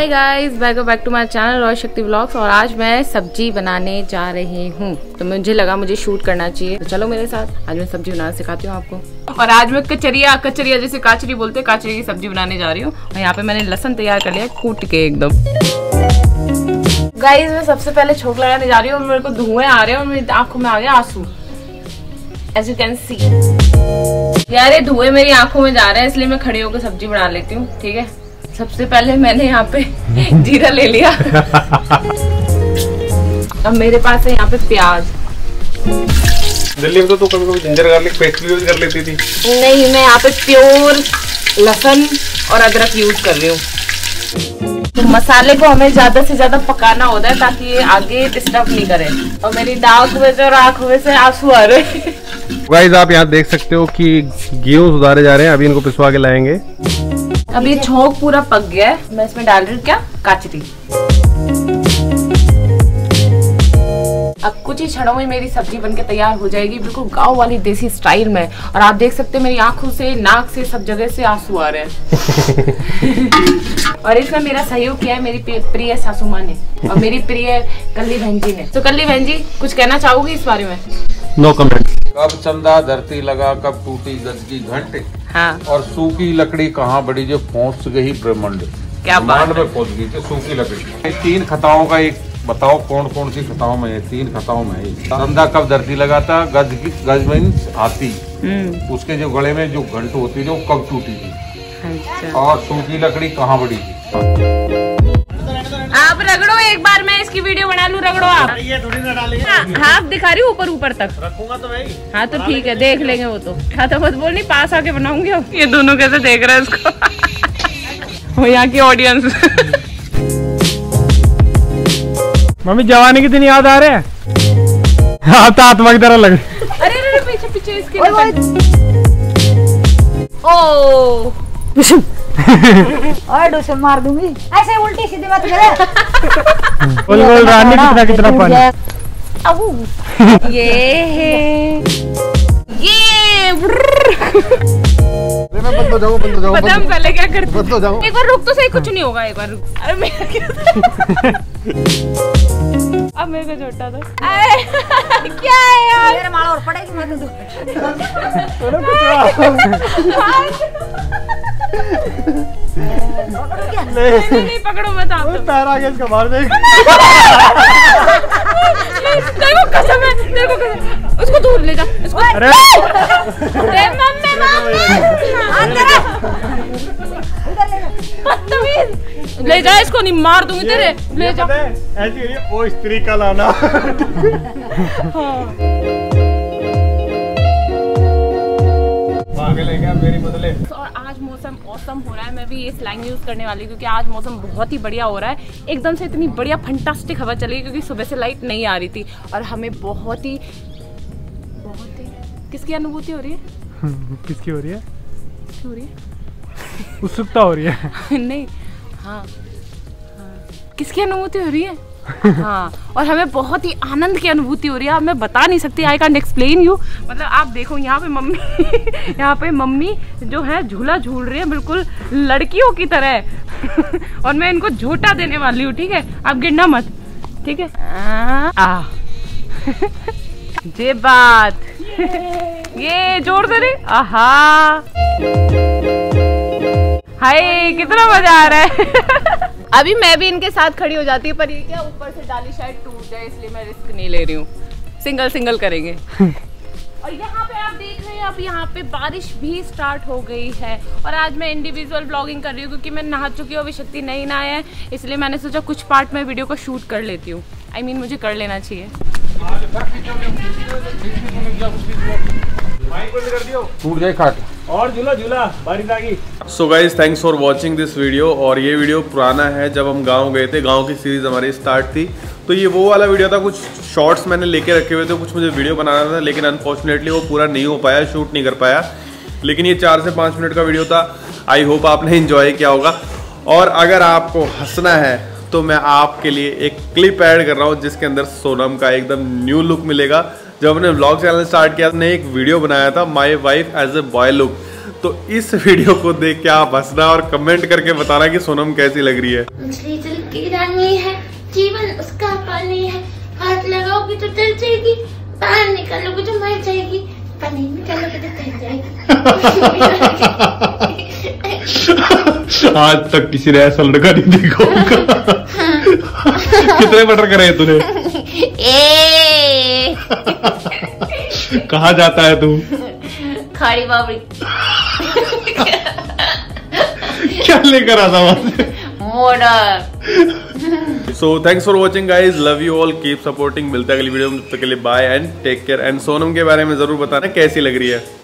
Hi guys welcome back to my channel Roy Shakti vlogs और आज मैं सब्ज़ी बनाने जा रही हूँ। तो मुझे लगा मुझे शूट करना चाहिए। तो चलो मेरे साथ, आज मैं सब्ज़ी बनाना सिखाती हूँ आपको। और आज मैं कचरिया कचरिया जैसे काचरी बोलते काचरी की सब्ज़ी बनाने जा रही हूँ। और यहाँ पे मैंने लहसन तैयार कर लिया, कूट के एकदम। गाइज़ मैं सबसे पहले छोक लगाने जा रही हूँ और मेरे को धुएँ आ रहे हैं और मेरी आँखों में आ गया आँसू। एज यू कैन सी यार, ये धुएँ मेरी आँखों में जा रहे हैं, इसलिए मैं खड़ी होकर सब्ज़ी बना लेती हूँ, ठीक है? सबसे पहले मैंने यहाँ पे जीरा ले लिया। अब मेरे पास है यहाँ पे प्याज। दिल्ली में तो तू कभी कभी जिंजर गार्लिक पेस्ट भी यूज़ कर लेती थी। नहीं मैं यहाँ पे प्योर लहसुन और अदरक यूज़ कर रही हूँ। तो मसाले को हमें ज़्यादा से ज़्यादा पकाना होता है ताकि ये आगे डिस्टर्ब नहीं करे। और मेरी दाग में से और आँखों में से आँसू आ रहे गाइस आप यहाँ देख सकते हो कि गेहूँ सुधारे जा रहे हैं। अभी इनको पिसवा के लाएँगे। अब ये छोंक पूरा पक गया है। मैं इसमें डाल रही हूँ क्या? काचरी अब कुछ ही क्षणों में मेरी सब्ज़ी बनके तैयार हो जाएगी। बिल्कुल गाँव वाली देसी स्टाइल में। और आप देख सकते हैं मेरी आँखों से, नाक से, सब जगह से आँसू आ रहे हैं। और इसमें मेरा सहयोग किया है मेरी प्रिय- सासू माँ ने और मेरी प्रिय कल्ली बहन जी ने। तो कल्ली बहन जी, कुछ कहना चाहोगी इस बारे में? नो कमेंट कब चंदा धरती लगा कब टूटी गज की घंट। हाँ। और सूखी लकड़ी कहाँ बड़ी जो पहुँच गई ब्रह्मांड। क्या बात ब्रह्मांड में पहुँच गई थी सूखी लकड़ी। तीन खताओं का एक बताओ कौन कौन सी खताओं में है? तीन खताओं में है चंदा कब धरती लगाता गज की गज मीन्स हाथी हम्म। उसके जो गले में जो घंट होती थी वो कब टूटी थी? अच्छा। और सूखी लकड़ी कहाँ बड़ी थी? वीडियो बना लूँ रगड़ो आप। हाँ, हाथ दिखा रही हूँ ऊपर ऊपर तक। रखूँगा तो मैं हाँ तो ठीक है देख लेंगे वो तो। हाँ तो मत बोल नहीं पास आके बनाऊँगी। ये दोनों कैसे देख रहे हैं इसको? वो यहाँ की ऑडियंस मम्मी जवानी के दिन याद आ रहे हैं? हाँ तो आत्मा की तरह लग अरे अरे अरे, पीछे पीछे इसके ओ। और डोसे मार दूँगी। ऐसे उल्टी सीधी मत करे। बोल बोल रानी कितना कितना पानी। ये ये मैं बंद हो जाऊँ बंद हो पता है हम पहले क्या करते बंद हो जाऊँ। एक बार रुक तो सही कुछ नहीं होगा एक बार रुक। अरे मेरा क्या अब मेरे को छोटा था क्या है यार? मेरे माल और पड़ेगी मैं तो नहीं। नहीं पकड़ो मत आप तो। पैर आगे इसका मार देखो कसम है देखो कसम उसको दूर ले जा उसको अरे। Mummy mummy. बदतमीज। ले जा इसको नहीं मार दूँगी तेरे। ले जा। ऐसी ओ स्त्री का लाना। आगे ले गया मेरी बदले। आज मौसम हो रहा है मैं भी ये स्लैंग यूज़ करने वाली क्योंकि आज मौसम बहुत ही बढ़िया हो रहा है। एकदम से इतनी बढ़िया फंटास्टिक हवा चली क्योंकि सुबह से लाइट नहीं आ रही थी। और हमें बहुत ही बहुत ही किसकी अनुभूति हो रही है? किसकी हो रही है? हो रही है? उत्सुकता हो रही है। नहीं हाँ हाँ। किसकी अनुभूति हो रही है? हाँ और हमें बहुत ही आनंद की अनुभूति हो रही है। मैं बता नहीं सकती आई कैंट एक्सप्लेन यू मतलब आप देखो, यहाँ पे मम्मी, यहाँ पे मम्मी जो है, झूला झूल रही है बिल्कुल लड़कियों की तरह। और मैं इनको झूठा देने वाली हूँ, ठीक है? आप गिरना मत, ठीक है? आ। ये बात। ये ज़ोर से रे आहा। हाय, कितना मज़ा आ रहा है। अभी मैं भी इनके साथ खड़ी हो जाती हूँ पर ये क्या ऊपर से डाली शायद टूट जाए इसलिए मैं रिस्क नहीं ले रही हूँ। सिंगल सिंगल करेंगे। और यहाँ पे आप देख रहे हैं अब यहाँ पे बारिश भी स्टार्ट हो गई है। और आज मैं इंडिविजुअल ब्लॉगिंग कर रही हूँ क्योंकि मैं नहा चुकी हूँ अभी शक्ति नहीं नहाया है इसलिए मैंने सोचा कुछ पार्ट में वीडियो को शूट कर लेती हूँ। आई I मीन mean, मुझे कर लेना चाहिए। टूट जाए खाट और झूला झूला बारिश आ गई so guys thanks for watching this video और ये वीडियो पुराना है जब हम गाँव गए थे गाँव की सीरीज़ हमारी स्टार्ट थी। तो ये वो वाला वीडियो था कुछ शॉर्ट्स मैंने लेके रखे हुए थे कुछ मुझे वीडियो बनाना था लेकिन अनफॉर्चुनेटली वो पूरा नहीं हो पाया शूट नहीं कर पाया। लेकिन ये चार से पाँच मिनट का वीडियो था। आई होप आपने इन्जॉय किया होगा। और अगर आपको हंसना है तो मैं आपके लिए एक क्लिप ऐड कर रहा हूँ जिसके अंदर सोनम का एकदम न्यू लुक मिलेगा। जब हमने ब्लॉग चैनल स्टार्ट किया हमने एक वीडियो बनाया था my wife as a boy look तो इस वीडियो को देख के आप हंसना और कमेंट करके बताना कि सोनम कैसी लग रही है। मछली जल की रानी है जीवन उसका पानी है। हाथ लगाओगी तो जल जाएगी बाहर निकालोगे तो मर जाएगी। पानी में डालोगे तो तैर जाएगी। आज तक किसी ने ऐसा लड़का नहीं देखा होगा। कितने मटर करे तूने? ए कहा जाता है तू खाड़ी बाबरी। क्या लेकर आता वहाँ मोडर so thanks for watching guys love you all keep supporting मिलता है अगली वीडियो में तब तक के लिए bye and take care and Sonam के बारे में ज़रूर बताना कैसी लग रही है?